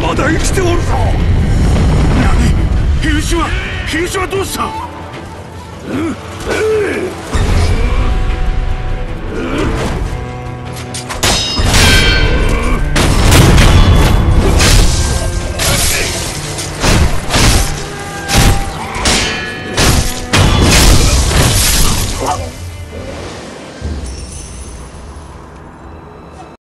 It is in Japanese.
まだ生きておるぞ。何？秀吉は秀吉はどうした、うん？